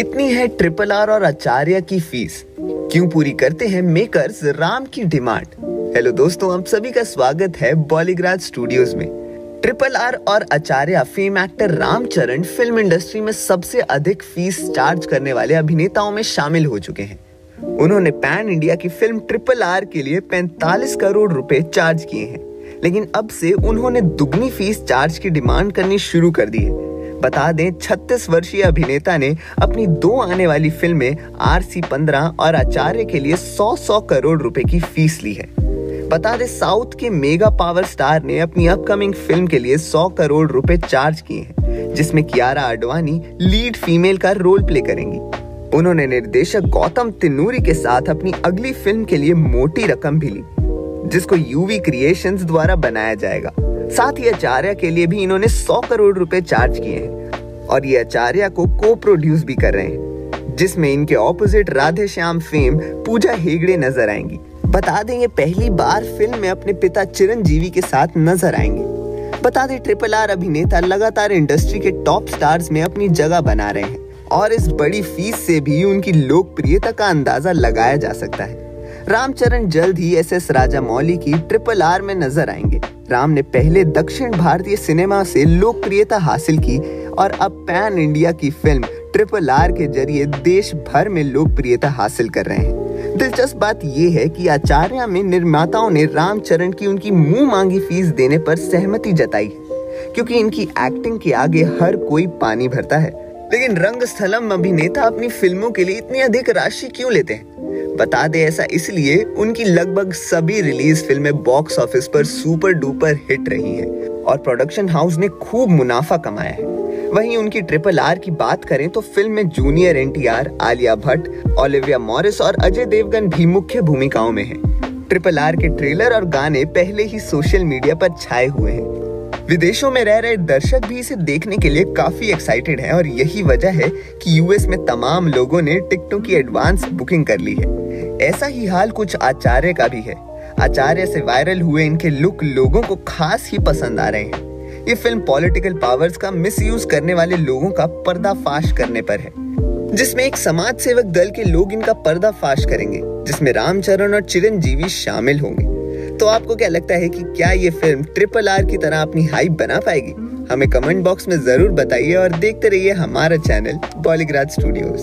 कितनी है triple R और आचार्य की फ़ीस? क्यों पूरी करते हैं मेकर्स राम की डिमांड? हेलो दोस्तों, आप सभी का स्वागत है बॉलीग्राज स्टूडियोज में। ट्रिपल आर और Acharya fame actor Ram Charan film industry में सबसे अधिक फ़ीस चार्ज करने वाले अभिनेताओं में शामिल हो चुके हैं। उन्होंने पैन इंडिया की फ़िल्म ट्रिपल आर के लिए 45 करोड़ रुपए चार्ज किए हैं। लेकिन अब से उन्होंने दुगनी फ़ीस चार्ज की डिमांड करनी शुरू कर दी है। बता दें 36 वर्षीय अभिनेता ने अपनी दो आने वाली फ़िल्में आर सी पंद्रह और आचार्य के लिए 100-100 करोड़ रुपए की फ़ीस ली है। बता दें, साउथ के मेगा पावर स्टार ने अपनी अपकमिंग फ़िल्म के लिए 100 करोड़ रुपए चार्ज किए हैं, जिसमें कियारा आडवाणी लीड फीमेल का रोल प्ले करेंगी। उन्होंने निर्देशक गौतम तिन्नूरी के साथ अपनी अगली फ़िल्म के लिए मोटी रकम भी ली, जिसको यूवी क्रिएशंस द्वारा बनाया जाएगा। साथ ही आचार्य के लिए भी इन्होंने 100 करोड़ रुपए चार्ज किए हैं और ये आचार्य को को प्रोड्यूस भी कर रहे हैं, जिसमें इनके ऑपोजिट राधे श्याम फेम, पूजा हेगड़े नज़र आएँगी। बता दें, ये पहली बार फ़िल्म में अपने पिता चिरंजीवी के साथ नज़र आएँगे। बता दें ट्रिपल आर अभिनेता लगातार इंडस्ट्री के टॉप स्टार्स में अपनी जगह बना रहे हैं और इस बड़ी फ़ीस से भी उनकी लोकप्रियता का अंदाज़ा लगाया जा सकता है। रामचरण जल्द ही एस एस राजा मौली की ट्रिपल आर में नज़र आएँगे। राम ने पहले दक्षिण भारतीय सिनेमा से लोकप्रियता हासिल की और अब पैन इंडिया की फ़िल्म ट्रिपल आर के ज़रिए देश भर में लोकप्रियता हासिल कर रहे हैं। दिलचस्प बात यह है कि आचार्य में निर्माताओं ने रामचरण की उनकी मुँह मांगी फ़ीस देने पर सहमति जताई क्योंकि इनकी एक्टिंग के आगे हर कोई पानी भरता है। लेकिन रंग स्थलम अभिनेता अपनी फ़िल्मों के लिए इतनी अधिक राशि क्यों लेते हैं? बता दे ऐसा इसलिए उनकी लगभग सभी रिलीज़ फ़िल्में बॉक्स ऑफ़िस पर सुपर डुपर हिट रही हैं और प्रोडक्शन हाउस ने खूब मुनाफा कमाया है वहीं उनकी ट्रिपल आर की बात करें तो फ़िल्म में junior NTR, Alia Bhatt, Olivia Morris और अजय देवगन भी मुख्य भूमिकाओं में हैं। ट्रिपल आर के ट्रेलर और गाने पहले ही सोशल मीडिया पर छाए हुए हैं विदेशों में रह रहे दर्शक भी इसे देखने के लिए काफ़ी एक्साइटेड हैं और यही वजह है कि यूएस में तमाम लोगों ने टिकटों की एडवांस बुकिंग कर ली है। ऐसा ही हाल कुछ आचार्य का भी है। आचार्य से वायरल हुए इनके लुक लोगों को खास ही पसंद आ रहे हैं। ये फ़िल्म पॉलिटिकल पावर्स का मिसयूज करने वाले लोगों का पर्दाफाश करने पर है। जिसमें एक समाज सेवक दल के लोग इनका पर्दाफाश करेंगे, जिसमें रामचरण और चिरंजीवी शामिल होंगे। तो आपको क्या लगता है कि क्या ये फ़िल्म ट्रिपल आर की तरह अपनी हाइप बना पाएगी? हमें कमेंट बॉक्स में ज़रूर बताइए और देखते रहिए हमारा चैनल बॉलीग्राज स्टूडियोज